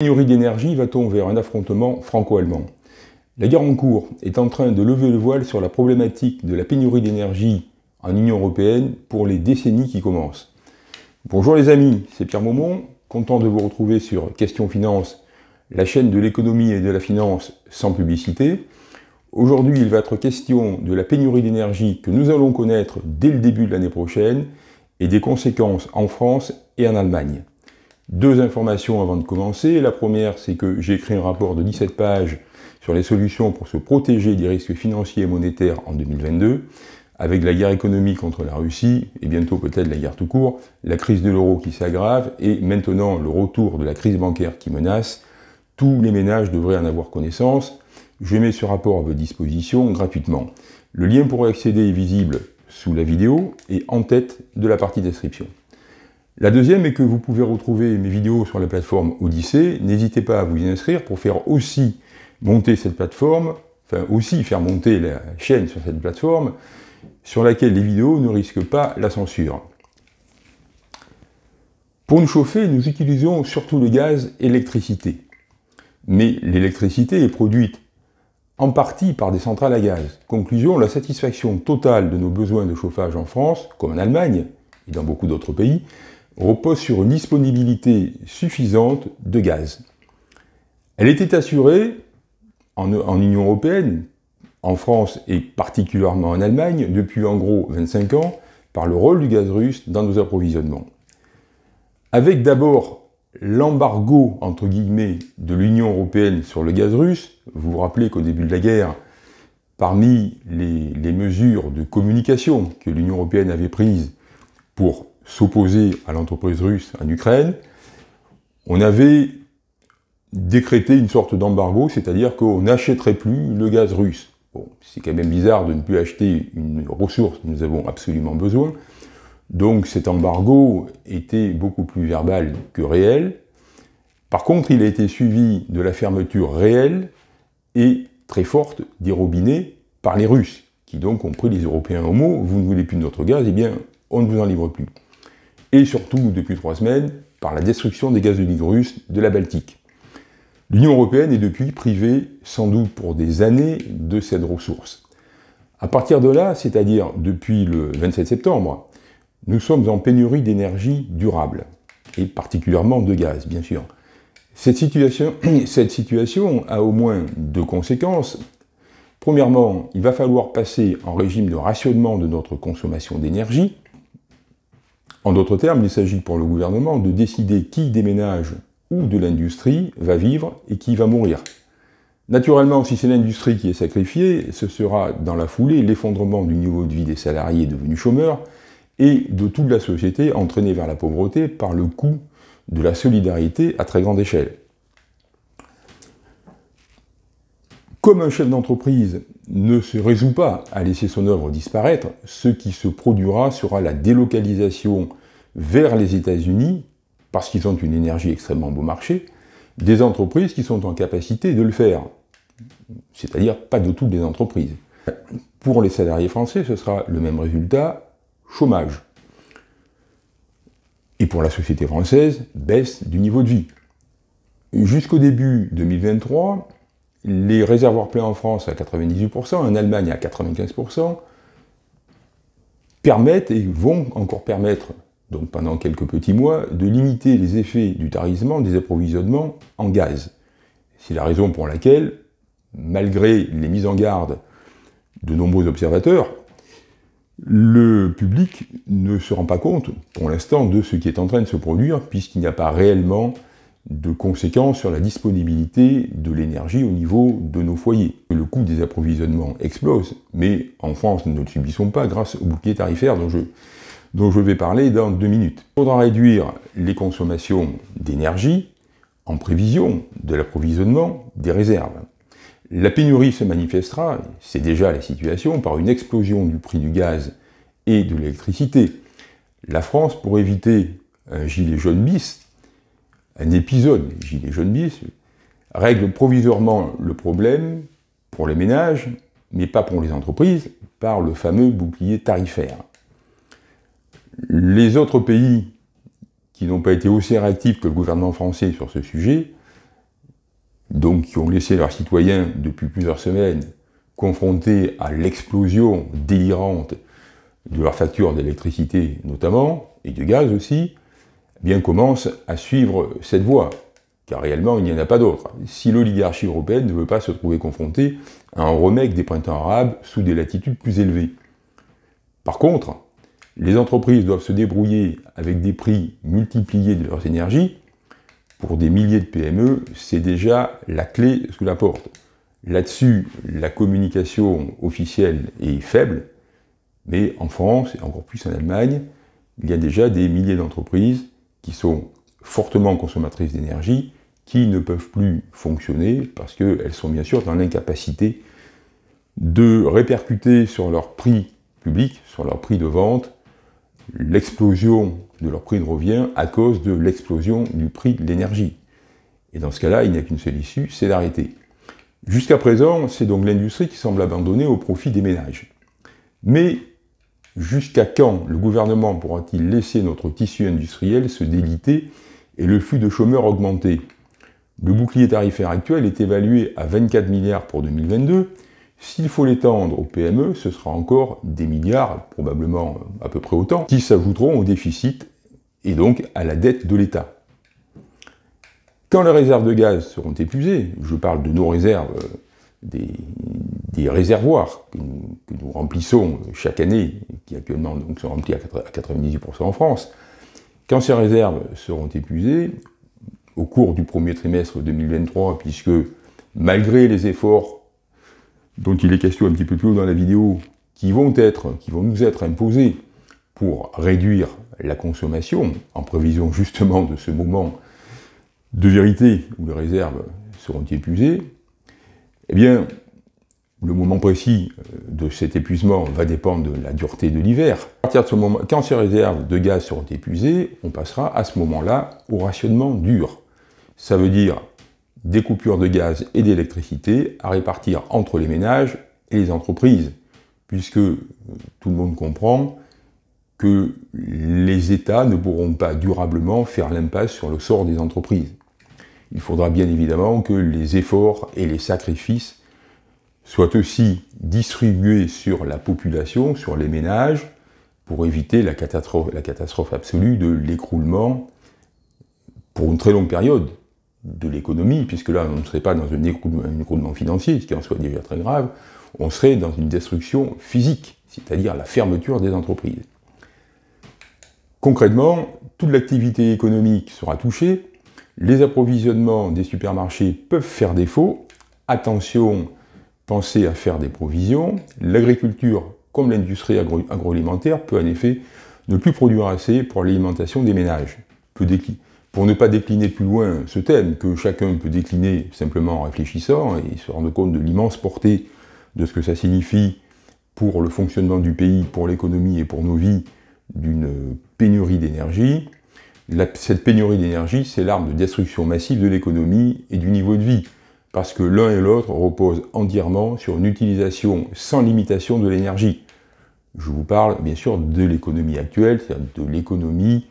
Pénurie d'énergie, va-t-on vers un affrontement franco-allemand? La guerre en cours est en train de lever le voile sur la problématique de la pénurie d'énergie en Union Européenne pour les décennies qui commencent. Bonjour les amis, c'est Pierre Maumont, content de vous retrouver sur Question Finance, la chaîne de l'économie et de la finance sans publicité. Aujourd'hui, il va être question de la pénurie d'énergie que nous allons connaître dès le début de l'année prochaine et des conséquences en France et en Allemagne. Deux informations avant de commencer. La première, c'est que j'ai écrit un rapport de 17 pages sur les solutions pour se protéger des risques financiers et monétaires en 2022, avec la guerre économique contre la Russie, et bientôt peut-être la guerre tout court, la crise de l'euro qui s'aggrave, et maintenant le retour de la crise bancaire qui menace. Tous les ménages devraient en avoir connaissance. Je mets ce rapport à votre disposition gratuitement. Le lien pour y accéder est visible sous la vidéo et en tête de la partie description. La deuxième est que vous pouvez retrouver mes vidéos sur la plateforme Odyssée. N'hésitez pas à vous y inscrire pour faire aussi monter cette plateforme, enfin aussi faire monter la chaîne sur cette plateforme, sur laquelle les vidéos ne risquent pas la censure. Pour nous chauffer, nous utilisons surtout le gaz et l'électricité. Mais l'électricité est produite en partie par des centrales à gaz. Conclusion, la satisfaction totale de nos besoins de chauffage en France, comme en Allemagne et dans beaucoup d'autres pays, repose sur une disponibilité suffisante de gaz. Elle était assurée en, Union Européenne, en France et particulièrement en Allemagne, depuis en gros 25 ans, par le rôle du gaz russe dans nos approvisionnements. Avec d'abord l'embargo, entre guillemets, de l'Union européenne sur le gaz russe, vous vous rappelez qu'au début de la guerre, parmi les mesures de communication que l'Union européenne avait prises pour s'opposer à l'entreprise russe en Ukraine, on avait décrété une sorte d'embargo, c'est-à-dire qu'on n'achèterait plus le gaz russe. Bon, c'est quand même bizarre de ne plus acheter une ressource dont nous avons absolument besoin, donc cet embargo était beaucoup plus verbal que réel. Par contre, il a été suivi de la fermeture réelle et très forte des robinets par les Russes, qui donc ont pris les Européens au mot, vous ne voulez plus de notre gaz, eh bien, on ne vous en livre plus. Et surtout, depuis trois semaines, par la destruction des gazoducs russes de la Baltique. L'Union européenne est depuis privée, sans doute pour des années, de cette ressource. À partir de là, c'est-à-dire depuis le 27 septembre, nous sommes en pénurie d'énergie durable, et particulièrement de gaz, bien sûr. Cette situation, cette situation a au moins deux conséquences. Premièrement, il va falloir passer en régime de rationnement de notre consommation d'énergie. En d'autres termes, il s'agit pour le gouvernement de décider qui des ménages ou de l'industrie va vivre et qui va mourir. Naturellement, si c'est l'industrie qui est sacrifiée, ce sera dans la foulée l'effondrement du niveau de vie des salariés devenus chômeurs, et de toute la société entraînée vers la pauvreté par le coût de la solidarité à très grande échelle. Comme un chef d'entreprise ne se résout pas à laisser son œuvre disparaître, ce qui se produira sera la délocalisation vers les États-Unis, parce qu'ils ont une énergie extrêmement beau marché, des entreprises qui sont en capacité de le faire. C'est-à-dire pas de toutes les entreprises. Pour les salariés français, ce sera le même résultat, chômage. Et pour la société française, baisse du niveau de vie. Jusqu'au début 2023, les réservoirs pleins en France à 98%, en Allemagne à 95%, permettent et vont encore permettre, donc pendant quelques petits mois, de limiter les effets du tarissement des approvisionnements en gaz. C'est la raison pour laquelle, malgré les mises en garde de nombreux observateurs, le public ne se rend pas compte, pour l'instant, de ce qui est en train de se produire, puisqu'il n'y a pas réellement de conséquences sur la disponibilité de l'énergie au niveau de nos foyers. Le coût des approvisionnements explose, mais en France, nous ne le subissons pas grâce au bouclier tarifaire dont je, vais parler dans deux minutes. Il faudra réduire les consommations d'énergie en prévision de l'approvisionnement des réserves. La pénurie se manifestera, c'est déjà la situation, par une explosion du prix du gaz et de l'électricité. La France, pour éviter un gilet jaune bis, un épisode gilet jaune bis, règle provisoirement le problème pour les ménages, mais pas pour les entreprises, par le fameux bouclier tarifaire. Les autres pays qui n'ont pas été aussi réactifs que le gouvernement français sur ce sujet donc qui ont laissé leurs citoyens depuis plusieurs semaines confrontés à l'explosion délirante de leurs factures d'électricité notamment, et de gaz aussi, bien commencent à suivre cette voie, car réellement il n'y en a pas d'autre. Si l'oligarchie européenne ne veut pas se trouver confrontée à un remake des printemps arabes sous des latitudes plus élevées. Par contre, les entreprises doivent se débrouiller avec des prix multipliés de leurs énergies. Pour des milliers de PME, c'est déjà la clé sous la porte. Là-dessus, la communication officielle est faible, mais en France, et encore plus en Allemagne, il y a déjà des milliers d'entreprises qui sont fortement consommatrices d'énergie, qui ne peuvent plus fonctionner parce qu'elles sont bien sûr dans l'incapacité de répercuter sur leur prix public, sur leur prix de vente, l'explosion de leur prix de revient à cause de l'explosion du prix de l'énergie. Et dans ce cas-là, il n'y a qu'une seule issue, c'est d'arrêter. Jusqu'à présent, c'est donc l'industrie qui semble abandonner au profit des ménages. Mais jusqu'à quand le gouvernement pourra-t-il laisser notre tissu industriel se déliter et le flux de chômeurs augmenter? Le bouclier tarifaire actuel est évalué à 24 milliards pour 2022 s'il faut l'étendre aux PME, ce sera encore des milliards, probablement à peu près autant, qui s'ajouteront au déficit et donc à la dette de l'État. Quand les réserves de gaz seront épuisées, je parle de nos réserves, euh, réservoirs que nous, remplissons chaque année, qui actuellement donc, sont remplis à 98% en France, quand ces réserves seront épuisées, au cours du premier trimestre 2023, puisque malgré les efforts dont il est question un petit peu plus haut dans la vidéo, qui vont, être, qui vont nous être imposés pour réduire la consommation, en prévision justement de ce moment de vérité où les réserves seront épuisées, eh bien, le moment précis euh, de cet épuisement va dépendre de la dureté de l'hiver. Quand ces réserves de gaz seront épuisées, on passera à ce moment-là au rationnement dur. Ça veut dire des coupures de gaz et d'électricité à répartir entre les ménages et les entreprises, puisque euh, tout le monde comprend que les États ne pourront pas durablement faire l'impasse sur le sort des entreprises. Il faudra bien évidemment que les efforts et les sacrifices soient aussi distribués sur la population, sur les ménages, pour éviter la catastrophe, la catastrophe absolue de l'écroulement pour une très longue période de l'économie, puisque là, on ne serait pas dans un écroulement financier, ce qui en soit déjà très grave, on serait dans une destruction physique, c'est-à-dire la fermeture des entreprises. Concrètement, toute l'activité économique sera touchée, les approvisionnements des supermarchés peuvent faire défaut, attention, pensez à faire des provisions, l'agriculture, comme l'industrie agroalimentaire, peut en effet ne plus produire assez pour l'alimentation des ménages. Pour ne pas décliner plus loin ce thème, que chacun peut décliner simplement en réfléchissant et se rendre compte de l'immense portée de ce que ça signifie pour le fonctionnement du pays, pour l'économie et pour nos vies, d'une pénurie d'énergie. Cette pénurie d'énergie, c'est l'arme de destruction massive de l'économie et du niveau de vie, parce que l'un et l'autre reposent entièrement sur une utilisation sans limitation de l'énergie. Je vous parle bien sûr de l'économie actuelle, c'est-à-dire de l'économie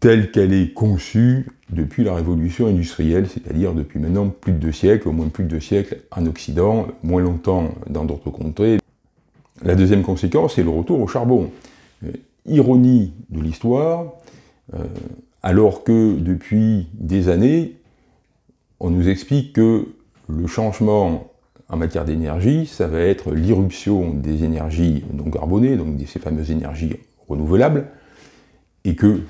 telle qu'elle est conçue depuis la révolution industrielle, c'est-à-dire depuis maintenant plus de deux siècles, au moins plus de deux siècles en Occident, moins longtemps dans d'autres contrées. La deuxième conséquence, c'est le retour au charbon. Euh, ironie de l'histoire, euh, alors que depuis des années, on nous explique que le changement en matière d'énergie, ça va être l'irruption des énergies non carbonées, donc de ces fameuses énergies renouvelables, et que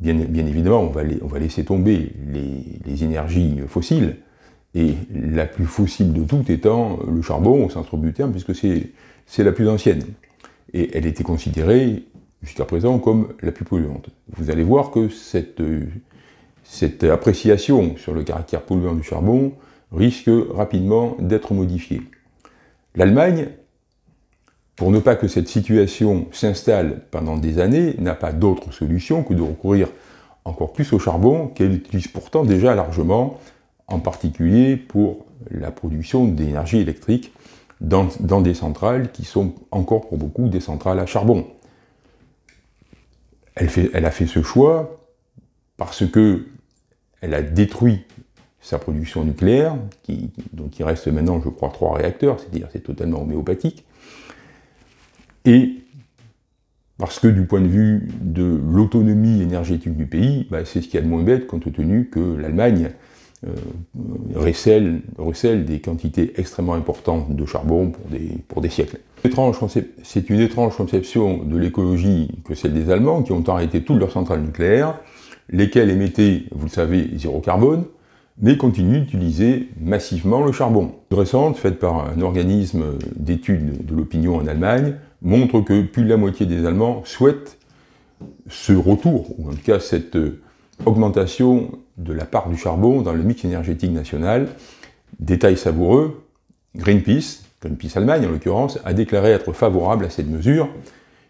bien, évidemment, on va, laisser tomber les, énergies fossiles, et la plus fossile de toutes étant le charbon au centre du terme, puisque c'est la plus ancienne. Et elle était considérée jusqu'à présent comme la plus polluante. Vous allez voir que cette, cette appréciation sur le caractère polluant du charbon risque rapidement d'être modifiée. L'Allemagne pour ne pas que cette situation s'installe pendant des années, n'a pas d'autre solution que de recourir encore plus au charbon, qu'elle utilise pourtant déjà largement, en particulier pour la production d'énergie électrique dans, des centrales qui sont encore pour beaucoup des centrales à charbon. Elle, a fait ce choix parce que elle a détruit sa production nucléaire, donc il reste maintenant, je crois, trois réacteurs, c'est-à-dire c'est totalement homéopathique, et parce que du point de vue de l'autonomie énergétique du pays, bah, c'est ce qu'il y a de moins bête compte tenu que l'Allemagne euh, recèle, des quantités extrêmement importantes de charbon pour des siècles. C'est une étrange conception de l'écologie que celle des Allemands, qui ont arrêté toutes leurs centrales nucléaires, lesquelles émettaient, vous le savez, zéro carbone, mais continuent d'utiliser massivement le charbon. Une récente, faite par un organisme d'études de l'opinion en Allemagne, montre que plus de la moitié des Allemands souhaitent ce retour, ou en tout cas cette augmentation de la part du charbon dans le mix énergétique national. Détail savoureux, Greenpeace, Greenpeace Allemagne en l'occurrence, a déclaré être favorable à cette mesure.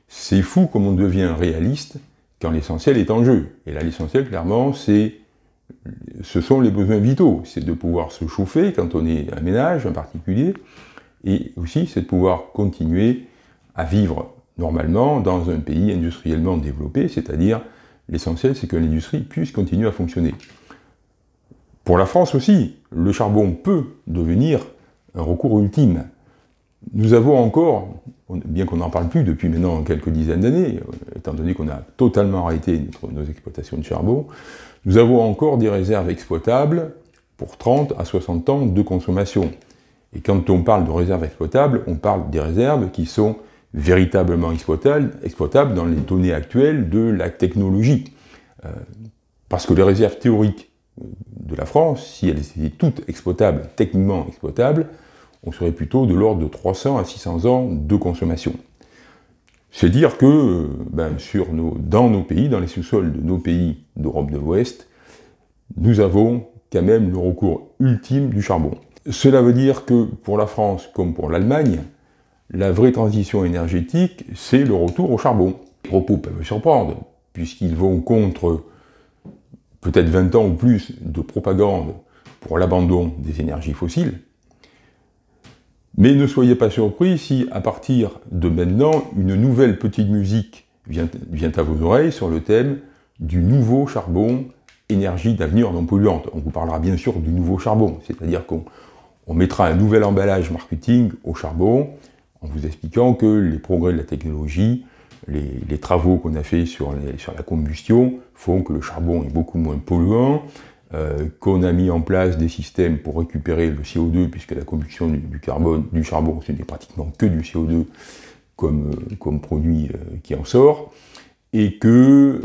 C'est fou comme on devient réaliste quand l'essentiel est en jeu. Et là, l'essentiel, clairement, c'est ce sont les besoins vitaux. C'est de pouvoir se chauffer quand on est un ménage, un particulier, et aussi c'est de pouvoir continuer à vivre normalement dans un pays industriellement développé, c'est-à-dire l'essentiel c'est que l'industrie puisse continuer à fonctionner. Pour la France aussi, le charbon peut devenir un recours ultime. Nous avons encore, bien qu'on n'en parle plus depuis maintenant quelques dizaines d'années, euh, étant donné qu'on a totalement arrêté nos exploitations de charbon, nous avons encore des réserves exploitables pour 30 à 60 ans de consommation. Et quand on parle de réserves exploitables, on parle des réserves qui sont véritablement exploitables, dans les données actuelles de la technologie. Euh, parce que les réserves théoriques de la France, si elles étaient toutes exploitables, techniquement exploitables, on serait plutôt de l'ordre de 300 à 600 ans de consommation. C'est dire que euh, ben, dans nos pays, dans les sous-sols de nos pays d'Europe de l'Ouest, nous avons quand même le recours ultime du charbon. Cela veut dire que pour la France comme pour l'Allemagne, la vraie transition énergétique, c'est le retour au charbon. Les propos peuvent surprendre, puisqu'ils vont contre peut-être 20 ans ou plus de propagande pour l'abandon des énergies fossiles. Mais ne soyez pas surpris si, à partir de maintenant, une nouvelle petite musique vient, à vos oreilles sur le thème du nouveau charbon, énergie d'avenir non polluante. On vous parlera bien sûr du nouveau charbon, c'est-à-dire qu'on mettra un nouvel emballage marketing au charbon, en vous expliquant que les progrès de la technologie, les, travaux qu'on a fait sur, la combustion font que le charbon est beaucoup moins polluant, euh, qu'on a mis en place des systèmes pour récupérer le CO2, puisque la combustion du, charbon, ce n'est pratiquement que du CO2 comme, euh, produit euh, qui en sort, et que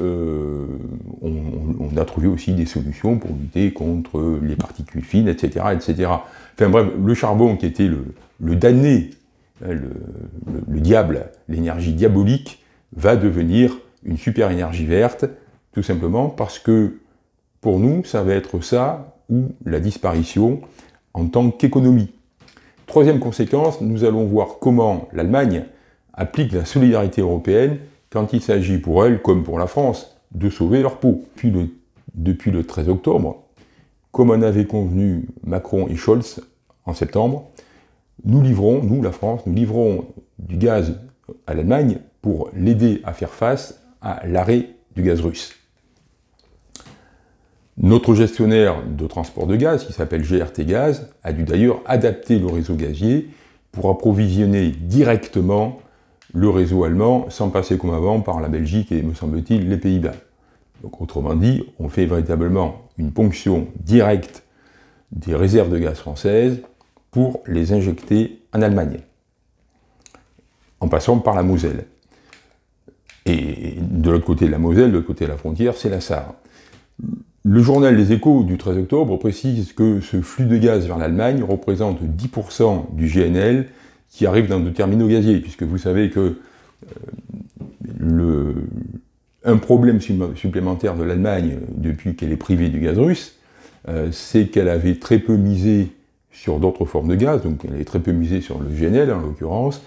on, a trouvé aussi des solutions pour lutter contre les particules fines, etc., etc. Enfin bref, le charbon qui était le, le damné Hein, le, diable, l'énergie diabolique, va devenir une super énergie verte, tout simplement parce que pour nous, ça va être ça ou la disparition en tant qu'économie. Troisième conséquence, nous allons voir comment l'Allemagne applique la solidarité européenne quand il s'agit pour elle, comme pour la France, de sauver leur peau. Depuis le, depuis le 13 octobre, comme en avait convenu Macron et Scholz en septembre, nous livrons, nous, la France, nous livrons du gaz à l'Allemagne pour l'aider à faire face à l'arrêt du gaz russe. Notre gestionnaire de transport de gaz, qui s'appelle GRT Gaz, a dû d'ailleurs adapter le réseau gazier pour approvisionner directement le réseau allemand sans passer comme avant par la Belgique et, me semble-t-il, les Pays-Bas. Donc autrement dit, on fait véritablement une ponction directe des réserves de gaz françaises pour les injecter en Allemagne, en passant par la Moselle. Et de l'autre côté de la Moselle, de l'autre côté de la frontière, c'est la Sarre. Le journal Les Échos du 13 octobre précise que ce flux de gaz vers l'Allemagne représente 10% du GNL qui arrive dans nos terminaux gaziers, puisque vous savez que euh, le, un problème supplémentaire de l'Allemagne depuis qu'elle est privée du gaz russe, euh, c'est qu'elle avait très peu misé sur d'autres formes de gaz, donc elle est très peu misée sur le GNL en l'occurrence,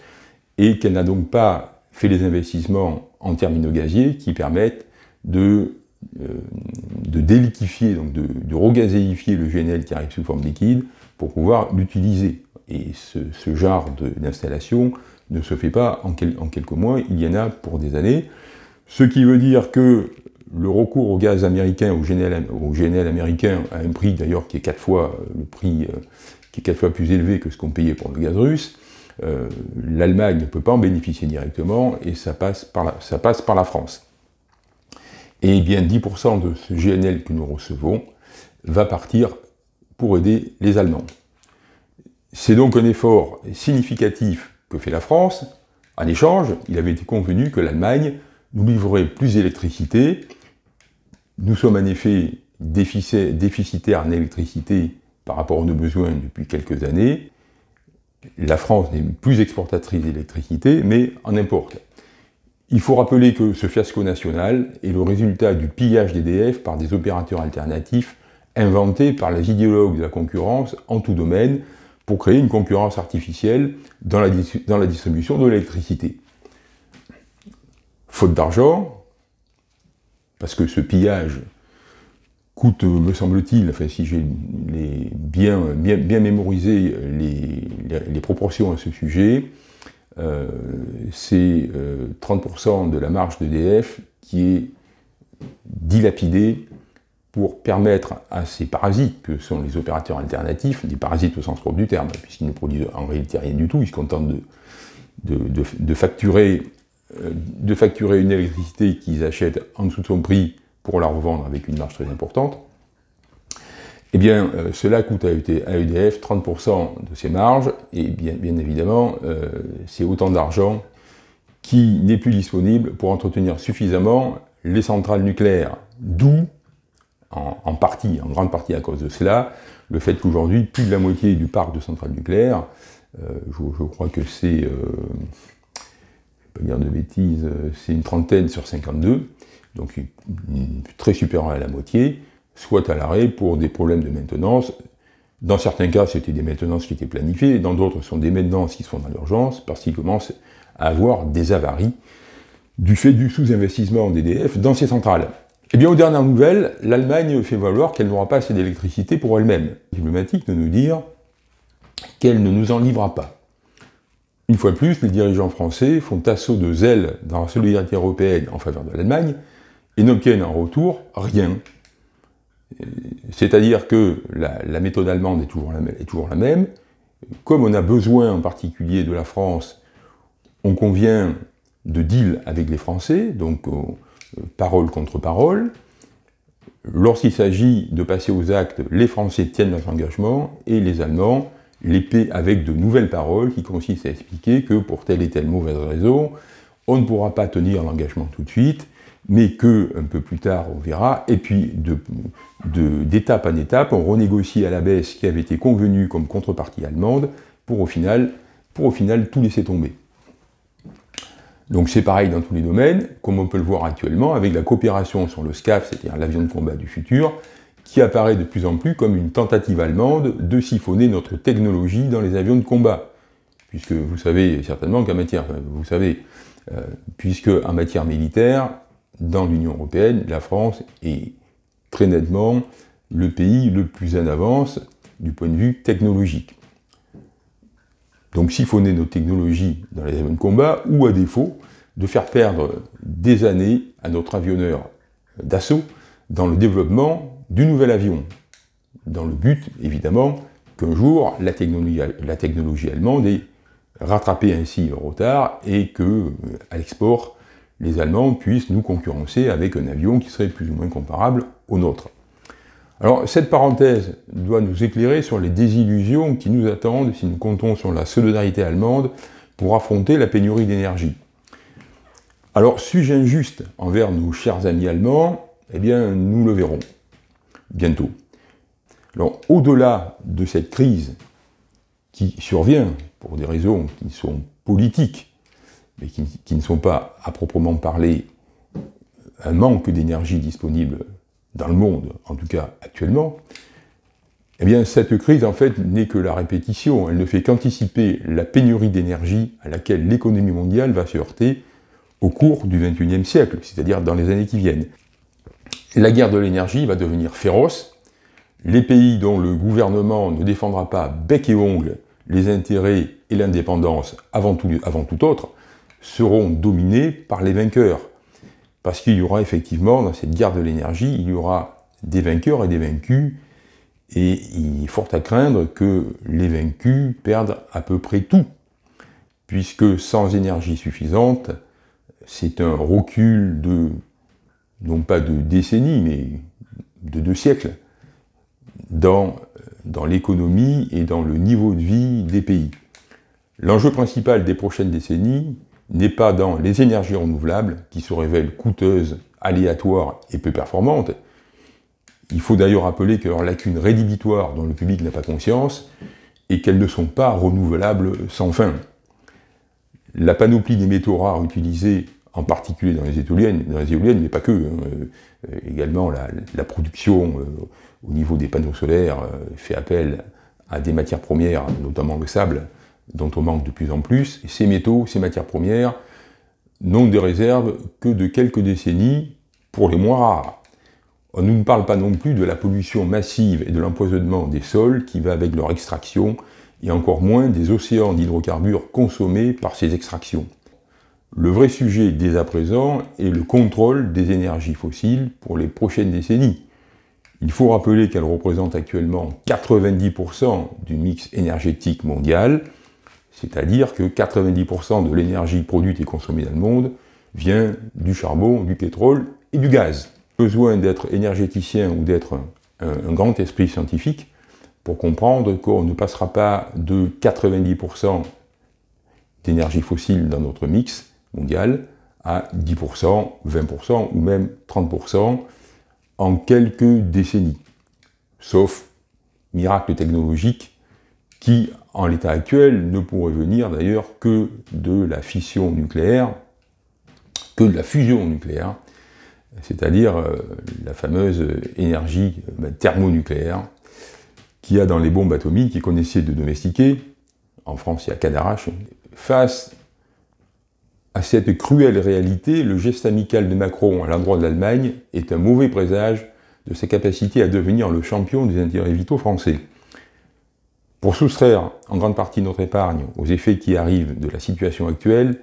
et qu'elle n'a donc pas fait les investissements en terminaux gaziers qui permettent de, de déliquifier, donc de, de regazéifier le GNL qui arrive sous forme liquide pour pouvoir l'utiliser. Et ce, genre d'installation ne se fait pas en, quelques mois, il y en a pour des années. Ce qui veut dire que le recours au gaz américain, au GNL, américain, à un prix d'ailleurs qui est quatre fois le prix, qui est quatre fois plus élevé que ce qu'on payait pour le gaz russe, l'Allemagne ne peut pas en bénéficier directement et ça passe ça passe par la France. Et bien 10% de ce GNL que nous recevons va partir pour aider les Allemands. C'est donc un effort significatif que fait la France. En échange, il avait été convenu que l'Allemagne nous livrerait plus d'électricité. Nous sommes en effet déficitaires en électricité par rapport à nos besoins depuis quelques années. La France n'est plus exportatrice d'électricité, mais en importe. Il faut rappeler que ce fiasco national est le résultat du pillage d'EDF par des opérateurs alternatifs inventés par les idéologues de la concurrence en tout domaine pour créer une concurrence artificielle dans la, distribution de l'électricité. Faute d'argent, parce que ce pillage coûte, me semble-t-il, enfin si j'ai bien, mémorisé les, proportions à ce sujet, euh, c'est 30% euh, de la marge d'EDF qui est dilapidée pour permettre à ces parasites, que sont les opérateurs alternatifs, des parasites au sens propre du terme, puisqu'ils ne produisent en réalité rien du tout, ils se contentent de, de, facturer, euh, de facturer une électricité qu'ils achètent en dessous de son prix pour la revendre avec une marge très importante, eh bien, euh, cela coûte à EDF 30% de ses marges, et bien, bien évidemment, euh, c'est autant d'argent qui n'est plus disponible pour entretenir suffisamment les centrales nucléaires, d'où en, partie, en grande partie à cause de cela, le fait qu'aujourd'hui, plus de la moitié du parc de centrales nucléaires, euh, je, crois que c'est, euh, je vais pas dire de bêtises, euh, c'est une trentaine sur 52, donc très supérieure à la moitié, soit à l'arrêt pour des problèmes de maintenance. Dans certains cas, c'était des maintenances qui étaient planifiées, dans d'autres, ce sont des maintenances qui sont dans l'urgence, parce qu'ils commencent à avoir des avaries du fait du sous-investissement d'EDF dans ces centrales. Eh bien, aux dernières nouvelles, l'Allemagne fait valoir qu'elle n'aura pas assez d'électricité pour elle-même. Diplomatique de nous dire qu'elle ne nous en livrera pas. Une fois de plus, les dirigeants français font assaut de zèle dans la solidarité européenne en faveur de l'Allemagne et n'obtiennent en retour rien. C'est-à-dire que la, méthode allemande est toujours, la, même. Comme on a besoin en particulier de la France, on convient de deal avec les Français, donc parole contre parole. Lorsqu'il s'agit de passer aux actes, les Français tiennent leur engagement et les Allemands les paient avec de nouvelles paroles qui consistent à expliquer que pour telle et telle mauvaise raison, on ne pourra pas tenir l'engagement tout de suite, mais que un peu plus tard on verra, et puis d'étape en étape, on renégocie à la baisse ce qui avait été convenu comme contrepartie allemande pour au final, pour au final tout laisser tomber. Donc c'est pareil dans tous les domaines, comme on peut le voir actuellement avec la coopération sur le SCAF, c'est-à-dire l'avion de combat du futur, qui apparaît de plus en plus comme une tentative allemande de siphonner notre technologie dans les avions de combat. Puisque vous savez certainement qu'en matière, vous savez, euh, puisque en matière militaire, dans l'Union européenne, la France est très nettement le pays le plus en avance du point de vue technologique. Donc siphonner nos technologies dans les avions de combat, ou à défaut, de faire perdre des années à notre avionneur d'assaut dans le développement du nouvel avion, dans le but, évidemment, qu'un jour, la technologie, allemande ait rattrapé ainsi le retard et que, à l'export, les Allemands puissent nous concurrencer avec un avion qui serait plus ou moins comparable au nôtre. Alors, cette parenthèse doit nous éclairer sur les désillusions qui nous attendent si nous comptons sur la solidarité allemande pour affronter la pénurie d'énergie. Alors, suis-je injuste envers nos chers amis allemands? Eh bien, nous le verrons bientôt. Alors, au-delà de cette crise qui survient pour des raisons qui sont politiques, mais qui, ne sont pas à proprement parler un manque d'énergie disponible dans le monde, en tout cas actuellement, eh bien cette crise en fait n'est que la répétition, elle ne fait qu'anticiper la pénurie d'énergie à laquelle l'économie mondiale va se heurter au cours du XXIe siècle, c'est-à-dire dans les années qui viennent. La guerre de l'énergie va devenir féroce, les pays dont le gouvernement ne défendra pas bec et ongle les intérêts et l'indépendance avant tout, avant tout autre seront dominés par les vainqueurs. Parce qu'il y aura effectivement, dans cette guerre de l'énergie, il y aura des vainqueurs et des vaincus, et il est fort à craindre que les vaincus perdent à peu près tout, puisque sans énergie suffisante, c'est un recul de, non pas de décennies, mais de deux siècles, dans, dans l'économie et dans le niveau de vie des pays. L'enjeu principal des prochaines décennies n'est pas dans les énergies renouvelables, qui se révèlent coûteuses, aléatoires et peu performantes. Il faut d'ailleurs rappeler que leurs lacunes rédhibitoires dont le public n'a pas conscience, et qu'elles ne sont pas renouvelables sans fin. La panoplie des métaux rares utilisés, en particulier dans les éoliennes, dans mais pas que, hein, euh, également la, production euh, au niveau des panneaux solaires euh, fait appel à des matières premières, notamment le sable, dont on manque de plus en plus. Ces métaux, ces matières premières, n'ont des réserves que de quelques décennies pour les moins rares. On ne parle pas non plus de la pollution massive et de l'empoisonnement des sols qui va avec leur extraction, et encore moins des océans d'hydrocarbures consommés par ces extractions. Le vrai sujet dès à présent est le contrôle des énergies fossiles pour les prochaines décennies. Il faut rappeler qu'elles représentent actuellement 90% du mix énergétique mondial, c'est-à-dire que 90% de l'énergie produite et consommée dans le monde vient du charbon, du pétrole et du gaz. Besoin d'être énergéticien ou d'être un, grand esprit scientifique pour comprendre qu'on ne passera pas de 90% d'énergie fossile dans notre mix mondial à 10%, 20% ou même 30% en quelques décennies. Sauf miracle technologique qui, en l'état actuel, ne pourrait venir d'ailleurs que de la fission nucléaire, que de la fusion nucléaire, c'est-à-dire euh, la fameuse énergie euh, thermonucléaire qu'il y a dans les bombes atomiques et qu'on essaie de domestiquer. En France, il y a Cadarache. Face à cette cruelle réalité, le geste amical de Macron à l'endroit de l'Allemagne est un mauvais présage de sa capacité à devenir le champion des intérêts vitaux français. Pour soustraire en grande partie notre épargne aux effets qui arrivent de la situation actuelle,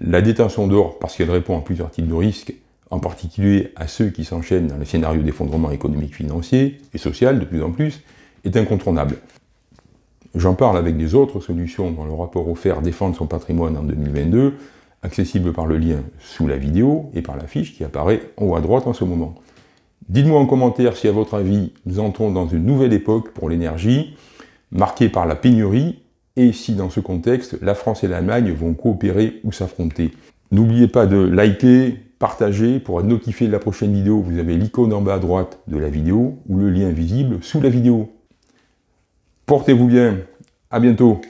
la détention d'or, parce qu'elle répond à plusieurs types de risques, en particulier à ceux qui s'enchaînent dans les scénarios d'effondrement économique, financier et social de plus en plus, est incontournable. J'en parle avec des autres solutions dans le rapport offert Défendre son patrimoine en 2022, accessible par le lien sous la vidéo et par la fiche qui apparaît en haut à droite en ce moment. Dites-moi en commentaire si à votre avis nous entrons dans une nouvelle époque pour l'énergie, marquée par la pénurie, et si dans ce contexte, la France et l'Allemagne vont coopérer ou s'affronter. N'oubliez pas de liker, partager, pour être notifié de la prochaine vidéo, vous avez l'icône en bas à droite de la vidéo, ou le lien visible sous la vidéo. Portez-vous bien, à bientôt